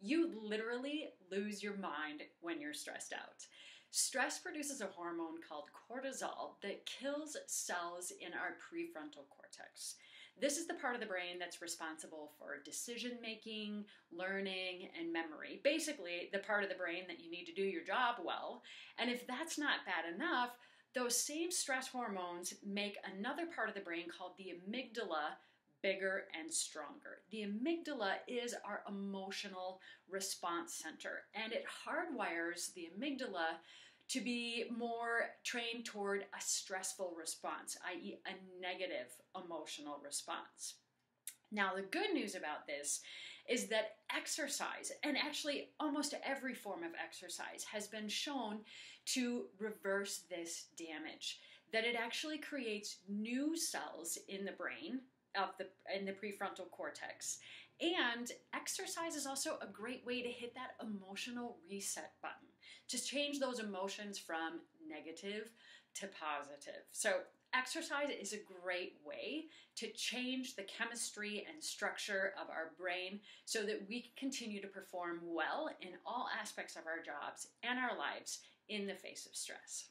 You literally lose your mind when you're stressed out. Stress produces a hormone called cortisol that kills cells in our prefrontal cortex. This is the part of the brain that's responsible for decision making, learning, and memory. Basically, the part of the brain that you need to do your job well. And if that's not bad enough, those same stress hormones make another part of the brain called the amygdala bigger and stronger. The amygdala is our emotional response center, and it hardwires the amygdala to be more trained toward a stressful response, i.e., a negative emotional response. Now, the good news about this is that exercise, and actually almost every form of exercise, has been shown to reverse this damage. That it actually creates new cells in the brain of the in the prefrontal cortex. And exercise is also a great way to hit that emotional reset button to change those emotions from negative to positive. So exercise is a great way to change the chemistry and structure of our brain so that we can continue to perform well in all aspects of our jobs and our lives in the face of stress.